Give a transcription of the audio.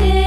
wanted.